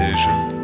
vision.